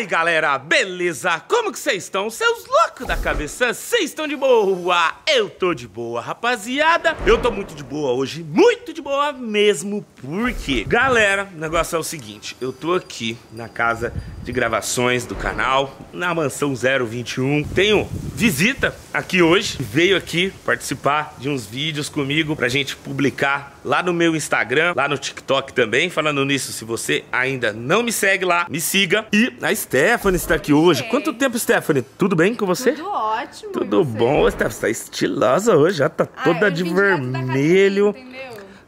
aí, galera, beleza? Como que vocês estão? Seus loucos da cabeça, vocês estão de boa? Eu tô de boa, rapaziada. Eu tô muito de boa hoje, muito de boa mesmo, porque... Galera, o negócio é o seguinte, eu tô aqui na casa de gravações do canal, na mansão 021. Tenho visita aqui hoje, veio aqui participar de uns vídeos comigo pra gente publicar lá no meu Instagram, lá no TikTok também. Falando nisso, se você ainda não me segue lá, me siga. E a Stephanie está aqui hoje. Quanto tempo, Stephanie? Tudo bem com você? Tudo ótimo. Tudo bom, Stephanie? Você tá estilosa hoje, já tá Ah, toda eu de vermelho. Tá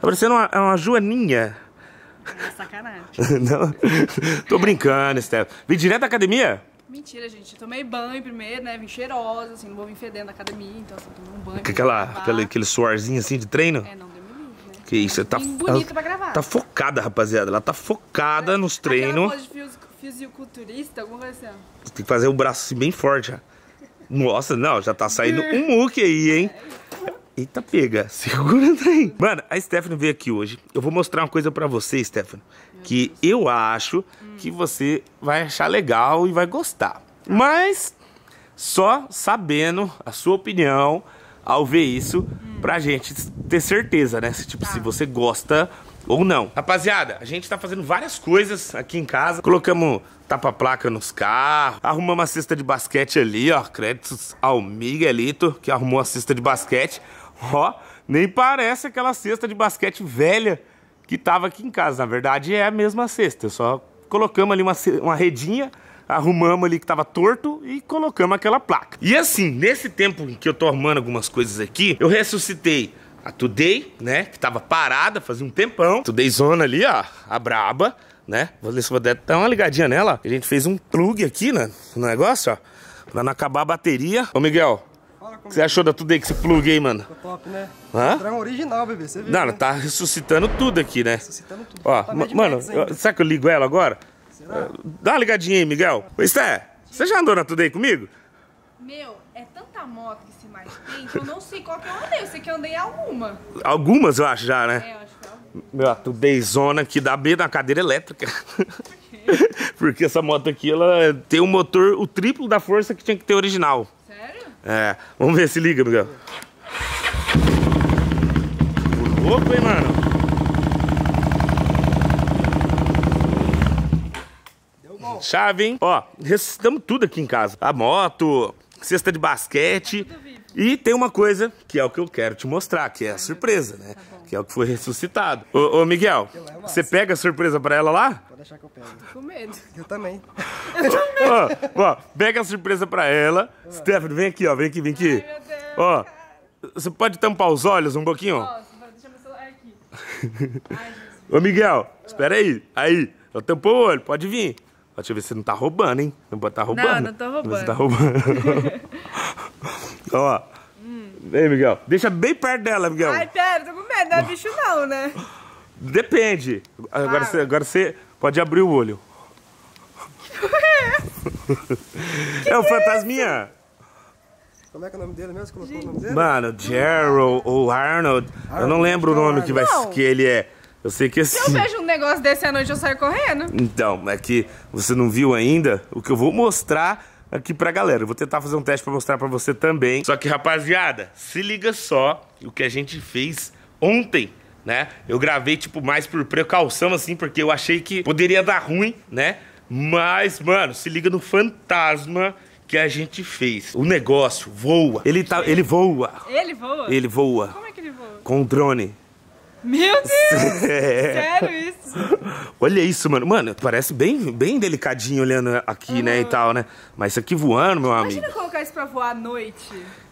parecendo uma, uma joaninha. É sacanagem. não? Tô brincando, Stephanie. Vim direto da academia? Mentira, gente. Tomei banho primeiro, né? Vim cheirosa, assim, não vou vir fedendo da academia, então assim, tomei um banho. Aquela, gravar. aquele, suorzinho assim de treino? É, não deu né? Que isso, tá, bonita ela pra gravar. tá focada, rapaziada. Ela tá focada nos Aquela treinos. de fisiculturista, alguma coisa assim, ó. Tem que fazer o braço assim bem forte, ó. Nossa, não, já tá saindo um muque aí, hein? Eita, pega. Segura trem. Mano, a Stephanie veio aqui hoje. Eu vou mostrar uma coisa pra você, Stephanie. Que eu acho que você vai achar legal e vai gostar. Mas só sabendo a sua opinião ao ver isso pra gente ter certeza, né? Se, tipo, se você gosta ou não. Rapaziada, a gente tá fazendo várias coisas aqui em casa. Colocamos tapa-placa nos carros, arrumamos uma cesta de basquete ali, ó. Créditos ao Miguelito, que arrumou a cesta de basquete. Ó, nem parece aquela cesta de basquete velha que tava aqui em casa. Na verdade, é a mesma cesta. Só colocamos ali uma, uma redinha, arrumamos ali que tava torto e colocamos aquela placa. E assim, nesse tempo em que eu tô arrumando algumas coisas aqui, eu ressuscitei a Today, né? Que tava parada fazia um tempão. Today Zona ali, ó, a braba, né? Vou ver se vou dar uma ligadinha nela. A gente fez um plug aqui né, no negócio, ó. Pra não acabar a bateria. Ô, Miguel, o que você achou da Today com esse plug aí, mano? ficou top, né? Hã? Padrão original, bebê, você viu? Não, ela né? tá ressuscitando tudo aqui, né? Ressuscitando tudo. Ó, Tá mano, eu- será que eu ligo ela agora? Será? Dá uma ligadinha aí, Miguel. Ô, Esté, você já andou na Today comigo? Meu, é tanta moto que esse mais tem que eu não sei qual que eu andei. Eu sei que eu andei em alguma. Algumas eu acho já, né? É, eu acho que é alguma. Meu, a Today Zona que dá B na cadeira elétrica. Porque essa moto aqui, ela tem um motor o triplo da força que tinha que ter original. É, vamos ver se liga, Miguel. Ô, louco, hein, mano? Deu bom. Chave, hein? Ó, ressuscitamos tudo aqui em casa. A moto, cesta de basquete. E tem uma coisa que é o que eu quero te mostrar, que é a surpresa, né? Que é o que foi ressuscitado. Ô, ô Miguel, você pega a surpresa pra ela lá? Pode deixar que eu pego. Tô com medo. Eu também. Ó, ó, pega a surpresa pra ela. Stephanie, vem aqui, ó, vem aqui, vem aqui. Ai, meu Deus. Ó, você pode tampar os olhos um pouquinho? Nossa, deixa meu celular aqui. Ai, Jesus. Ô, Miguel, espera aí. Aí, ela tampou o olho, pode vir. Deixa eu ver se você não tá roubando, hein? Não pode estar roubando. não tô roubando. Você tá roubando. Ó. Vem, Miguel. Deixa bem perto dela, Miguel. Ai, pera, tô com medo. Não é bicho não, né? Depende. Agora Claro. você, agora você pode abrir o olho. é o fantasminha. Como é que é o nome dele mesmo? Você colocou o nome dele? Mano, Gerald ou Arnold. Eu não lembro o nome que, vai, Não. que ele é. Eu sei que Eu assim. vejo um negócio desse à noite, eu saio correndo. Então, é que você não viu ainda o que eu vou mostrar aqui pra galera. Eu vou tentar fazer um teste pra mostrar pra você também. Só que, rapaziada, se liga só o que a gente fez ontem, né? Eu gravei, tipo, mais por precaução, assim, porque eu achei que poderia dar ruim, né? Mas, mano, se liga no fantasma que a gente fez. O negócio voa. Ele, tá, ele voa. Ele voa? Ele voa Como é que ele voa? com o drone. Meu Deus! Sério? Olha isso, mano. Mano, parece bem, bem delicadinho olhando aqui, né, e tal, né? Mas isso aqui voando, meu amigo. Imagina colocar isso pra voar à noite.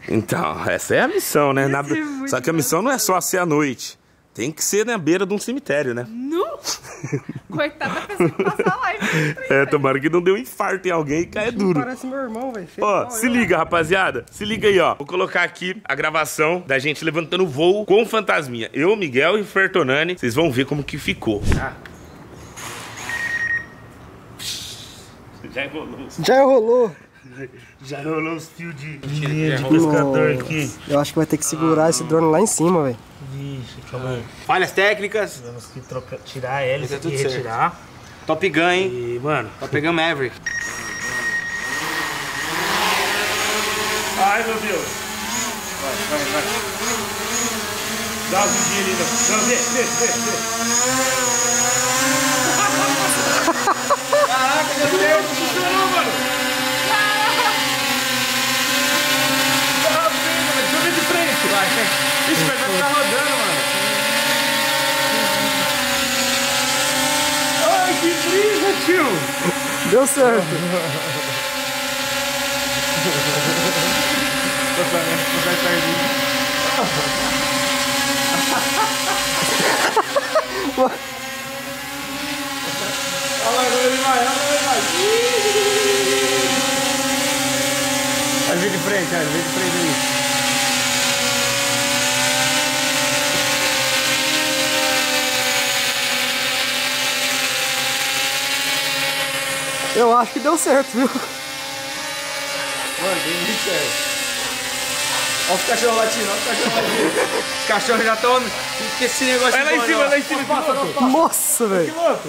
Então, essa é a missão, né? Na- muito Só que a missão não é só ser à noite. Tem que ser na beira de um cemitério, né? Nu! Coitada da pessoa que passa e o trem. É, tomara que não dê um infarto em alguém e caia duro. Parece meu irmão, velho. Ó, se eu. liga, rapaziada. Se liga aí, ó. Vou colocar aqui a gravação da gente levantando voo com o Fantasminha. Eu, Miguel e Fertonani. Vocês vão ver como que ficou. Ah. Já enrolou. Já rolou. Já rolou os fios de de pescador aqui. Eu acho que vai ter que segurar ah, esse drone lá em cima, velho. Vixe, calma aí. Falhas técnicas. Temos que trocar, tirar a hélice é e retirar. Top Gun, hein? E, mano. Top Gun Maverick. Ai, meu Deus. Vai, vai, vai. Dá um dia, linda. Caraca, meu Deus, funcionou, mano. Tio. Deu certo. Perder. Olha lá, agora ele vai, olha lá, ele vai. Vai vir de frente, olha, vem de frente aí. Eu acho que deu certo, viu? Mano, deu muito certo. Olha os cachorros latindo, olha os cachorros latindo. Os cachorros já estão com esse negócio Vai lá de em cima, vai lá em cima, piloto. Nossa, velho. Piloto.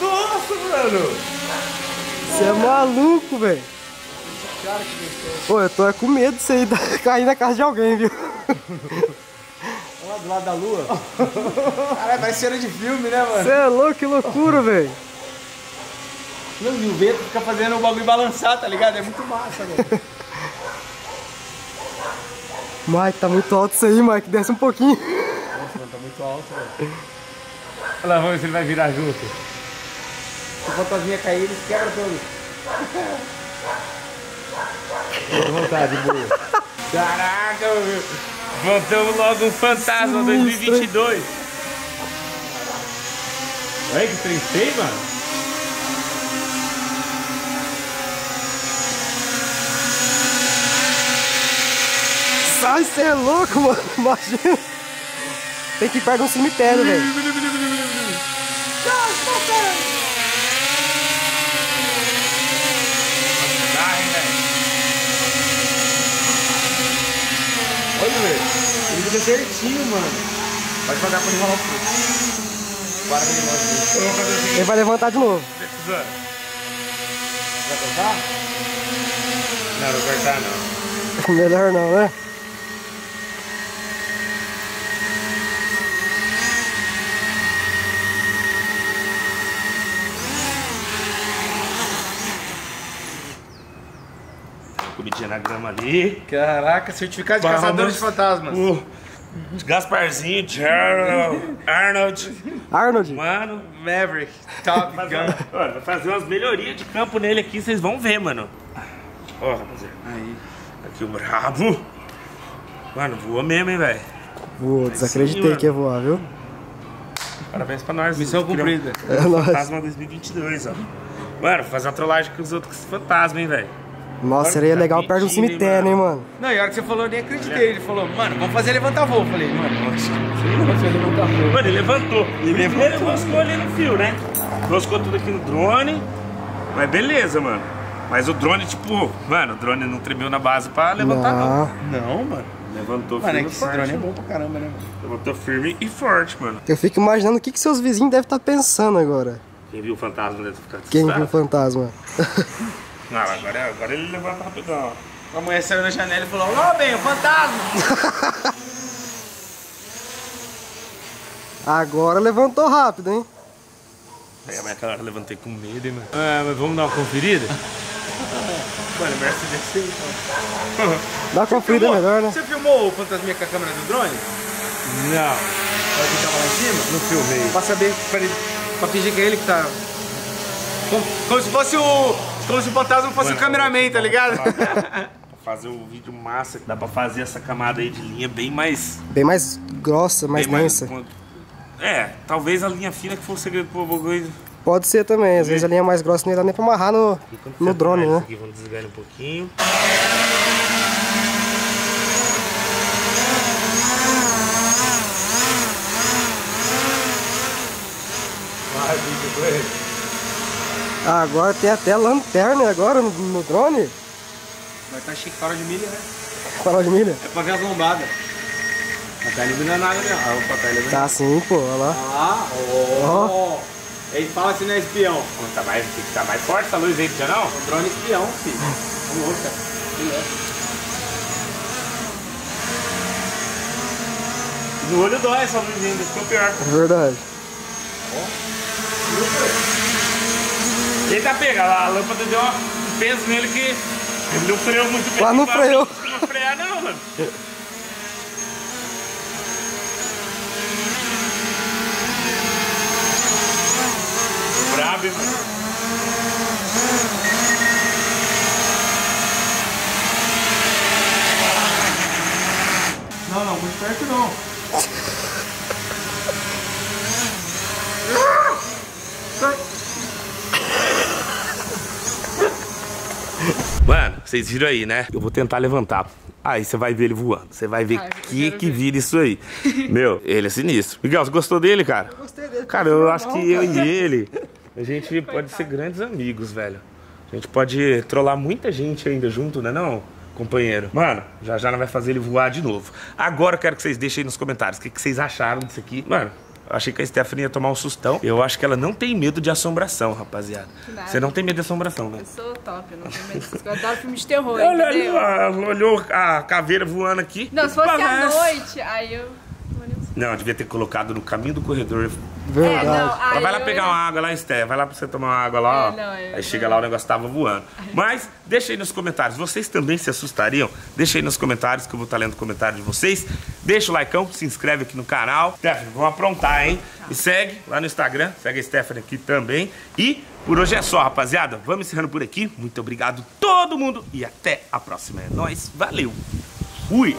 Nossa, mano. Você é maluco, velho. Pô, eu tô é com medo disso aí da- cair na casa de alguém, viu? Olha lá do lado da lua. Caralho, parece cena de filme, né, mano? Você é louco, que loucura, velho. Não, e o vento fica fazendo o bagulho balançar, tá ligado? É muito massa, velho. Mike, tá muito alto isso aí, Mike. Desce um pouquinho. tá muito alto, velho. Olha lá, vamos ver se ele vai virar junto. Se o fantasminha cair, eles quebram todos. Fica vontade, boa. Caraca, meu. Voltamos logo um fantasma 2022. Olha que trem feio, mano. Sai, você é louco, mano. Imagina. Tem que ir perto de um cemitério, velho. Olha, velho. Ele fica certinho, mano. Pode pagar pra ele rolar o fruto. Para que ele seguinte, Ele vai levantar de novo. Vai cortar? Não, não vou cortar não. Melhor não, né? Ali. Caraca, certificado de Vamos. caçadores de fantasmas. O Gasparzinho, Gerald, Arnold. Arnold. Mano, Maverick, Top fazer, Gun. olha, vai fazer umas melhorias de campo nele aqui, vocês vão ver, mano. Ó, rapaziada. Aí. Aqui o brabo. Mano, voou mesmo, hein, velho. Vou, desacreditei que ia voar, viu? Parabéns pra nós. Missão cumprida. É nóis. Fantasma 2022, ó. Mano, fazer uma trollagem com os outros fantasmas, hein, velho. Nossa, seria legal perto de um cemitério, hein, mano? Não, e a hora que você falou, eu nem acreditei. Ele falou, mano, vamos fazer levantar voo. Eu falei, mano, acho que você vai fazer levantar voo. Mano, ele levantou. Ele Primeiro levantou. ele roscou ali no fio, né? Roscou tudo aqui no drone. Mas beleza, mano. Mas o drone, tipo, mano, o drone não tremeu na base pra levantar, não. Não. Não, mano. Levantou Mano, é firme que e esse forte. drone é bom pra caramba, né, mano? Levantou firme e forte, mano. Eu fico imaginando o que, que seus vizinhos devem estar pensando agora. Quem viu o fantasma deve ficar Quem assustado. viu o fantasma? Não, agora, agora ele levanta rapidão. A mulher saiu na janela e falou, ó, bem, o fantasma. Agora levantou rápido, hein? Aí, mas aquela hora eu levantei com medo, hein, mano. Ah, mas vamos dar uma conferida? mano, Mercedes Dá uma conferida melhor, né? Você filmou o fantasminha com a câmera do drone? Não, Pra que tava lá em cima? não filmei. Pra saber, pra, ele, pra fingir que é ele que tá... Como, como se fosse o... Como se o fantasma fosse o cameraman, tá ligado? Pra fazer um vídeo massa, dá pra fazer essa camada aí de linha bem mais... Bem mais grossa, mais densa. É, talvez a linha fina que for o segredo pro bagulho. Pode ser também, às vezes a linha mais grossa não dar nem pra amarrar no, no drone, né? Aqui, vamos desligar ele um pouquinho. Agora tem até lanterna agora no, no drone. Mas tá chique, farol de milha, né? Farol de milha. É pra ver as lombadas. Não tá iluminando nada, não. Ah, opa, tá iluminando. Tá assim, pô, olha lá. Ah, ó. Ele fala assim, não é espião. Tá mais, tá mais forte essa luz aí, já não? O drone é espião, filho. Ô, louca. No olho dói essa luz ainda, ficou pior. É verdade. Eita, pega, a lâmpada deu um peso nele que ele não freou muito bem. Lá não freou. Não frear não, mano. Brabo, mano. Não, não, muito perto não. Mano, vocês viram aí, né? Eu vou tentar levantar. Aí você vai ver ele voando. Você vai ver Ah, eu que que ver. vira isso aí. Meu, ele é sinistro. Miguel, você gostou dele, cara? Gostei dele. Cara, eu acho que eu e ele, a gente pode ser grandes amigos, velho. A gente pode trollar muita gente ainda junto, né não, companheiro? Mano, já já não vai fazer ele voar de novo. Agora eu quero que vocês deixem aí nos comentários o que, que vocês acharam disso aqui. Mano, eu achei que a Stephanie ia tomar um sustão. Eu acho que ela não tem medo de assombração, rapaziada. Você não tem medo de assombração, né? Eu sou top, eu não tenho medo coisas. Eu adoro filme de terror, Olha ó, olhou a caveira voando aqui. Não, se fosse à noite, aí eu... Não, devia ter colocado no caminho do corredor. Verdade. É, não, Mas aí vai lá eu pegar uma água lá, Esté. Vai lá pra você tomar uma água lá, ó. É, não, eu- aí chega lá, o negócio tava voando. Mas deixa aí nos comentários. Vocês também se assustariam? Deixa aí nos comentários que eu vou estar lendo o comentário de vocês. Deixa o likeão, se inscreve aqui no canal. Stephanie, vamos aprontar, hein? E segue lá no Instagram. Segue a Stephanie aqui também. E por hoje é só, rapaziada. Vamos encerrando por aqui. Muito obrigado todo mundo e até a próxima. É nóis. Valeu. Fui.